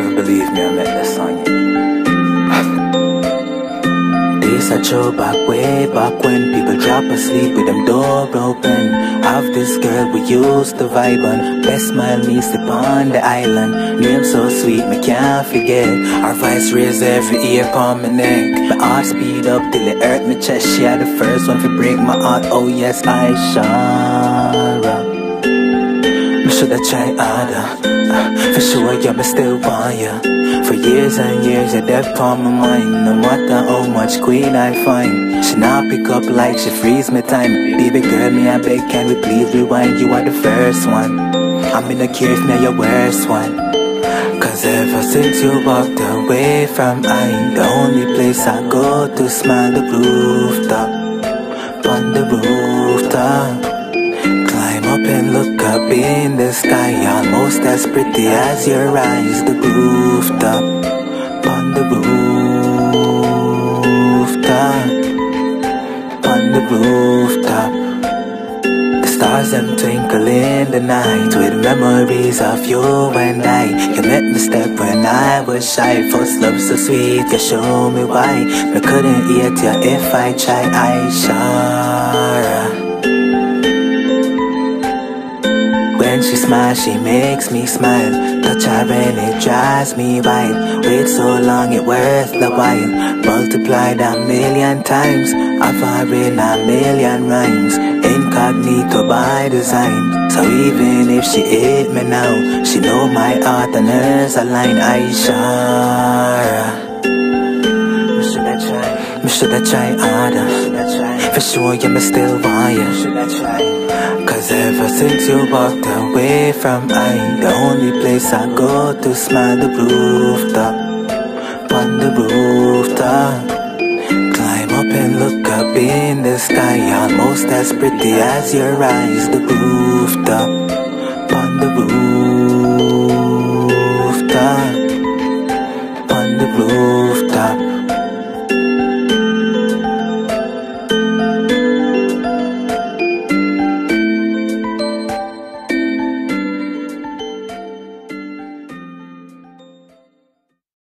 can't believe me, I met that song. This a back way back when people drop asleep with them door open. Have this girl we used to vibe on. Best smile me sleep on the island. Name so sweet, me can't forget. Our voice raise every ear upon my neck. My heart speed up till it hurt my chest. She had the first one to break my heart. Oh yes, I shall. Me shoulda tried harder. Uh, for sure, yeah, me still want ya. For years and years, you're dead on my mind. No matter how much queen I find, she now pick up like she freeze me time. Baby girl, me I beg, can we please rewind? You are the first one. I'm in a care me your worst one. Cause ever since you walked away from I, the only place I go to smile the rooftop, on the rooftop. Up and look up in the sky, almost as pretty as your eyes. The rooftop, on the rooftop, on the rooftop. The stars them twinkle in the night with memories of you and I. You met me step when I was shy. First love so sweet, you show me why. I couldn't eat you if I try. I sure. She smiles, she makes me smile. Touch her and it drives me wild. Wait so long, it worth the while. Multiplied a million times. I've in a million rhymes. Incognito by design. So even if she hate me now, she know my heart and hers align. I sure. Me shoulda tried, me shoulda tried harder. For sure, yeah, me still want you. Cause ever since you walked away from I The only place I go to is the rooftop On the rooftop. Climb up and look up in the sky Almost as pretty as your eyes The rooftop On the rooftop On the rooftop.